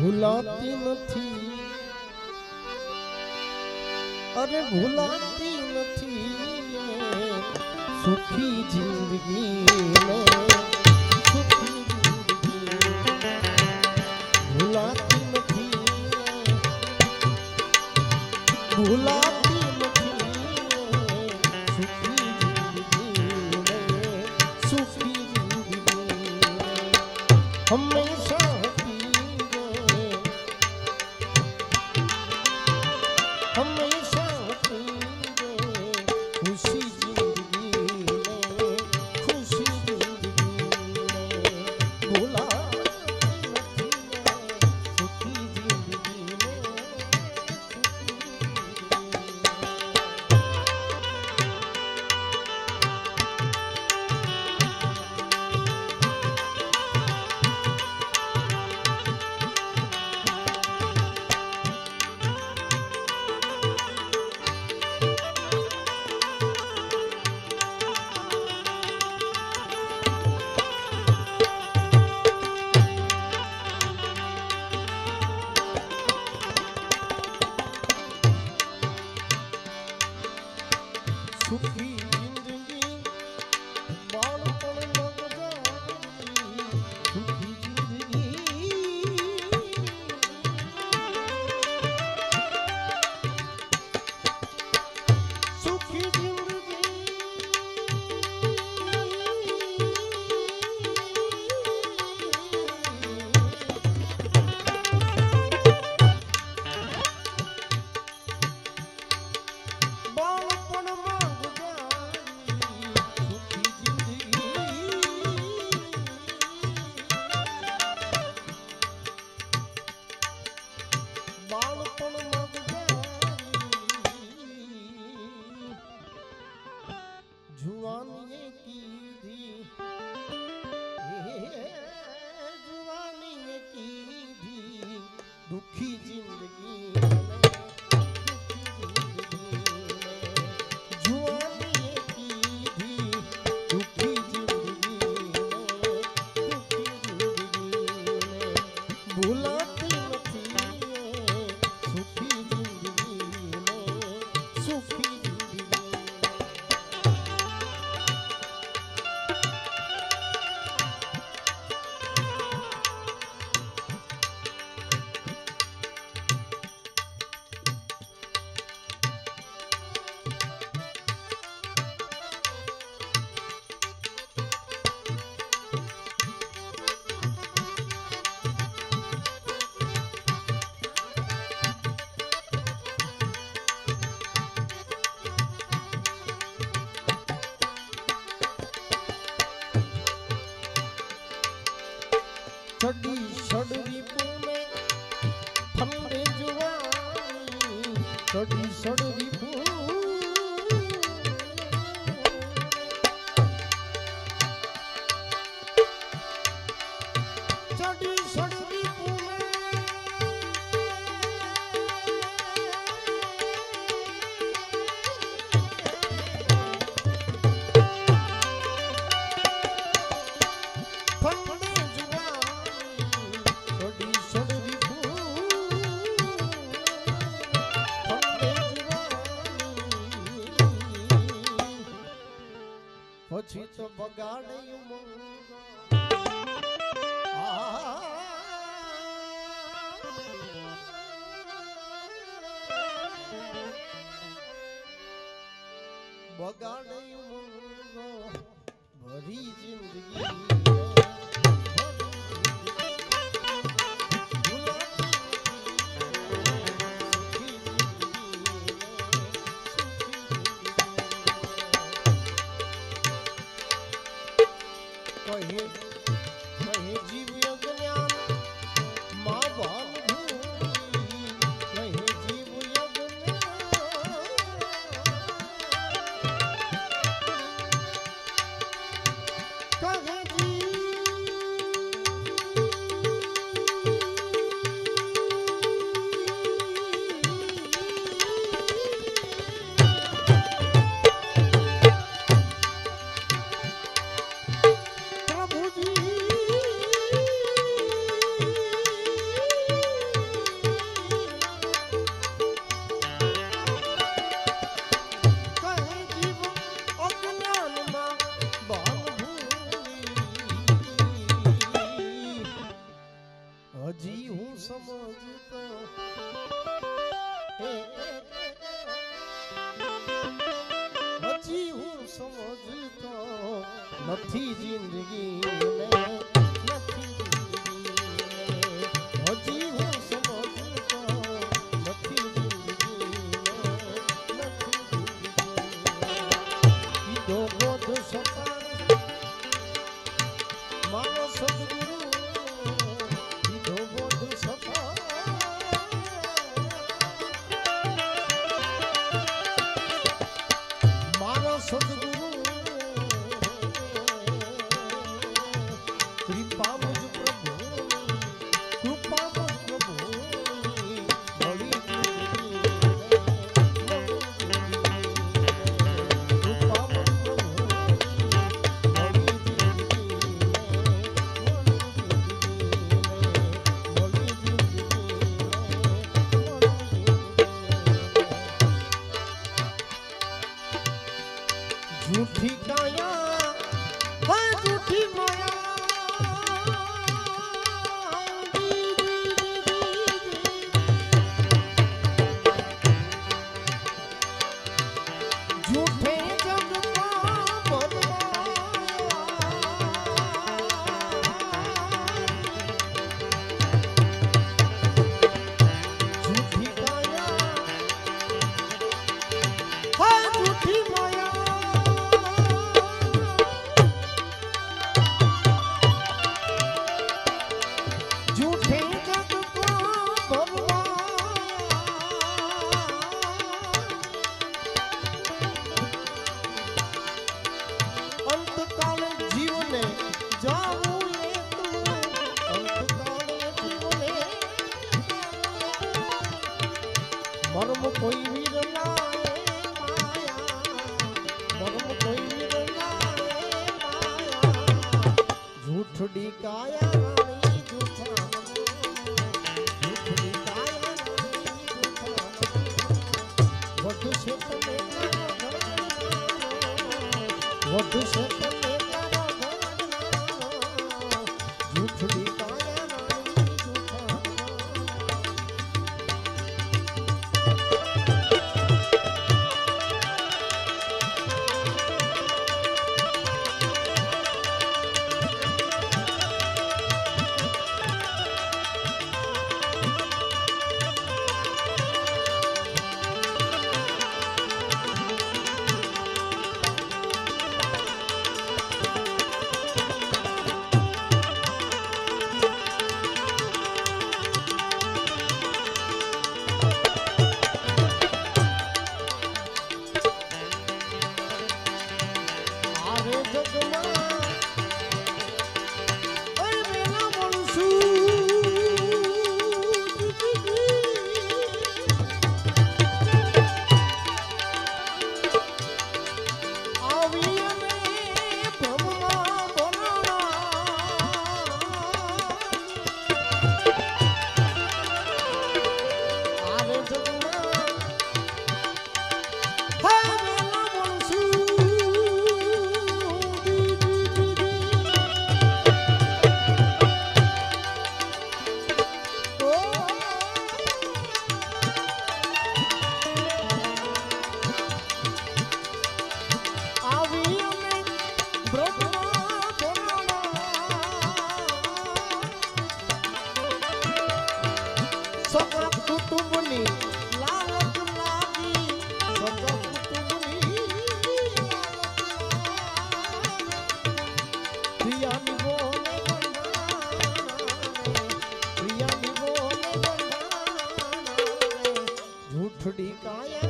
ભૂલાતી નથી. અરે ભૂલાતી નથી. સુખી જિંદગી સુખી ભૂલાતી નથી. ભૂલા Sim. ભગવાન કી ગાડે હજી હું સમજતો હજી હું સમજતો નથી જિંદગી મેં ઉડી કાયા રાણી જુઠા ઉડી કાયા રાણી જુઠા વધુ છે તમે વધુ છે તમે છોડી કાયા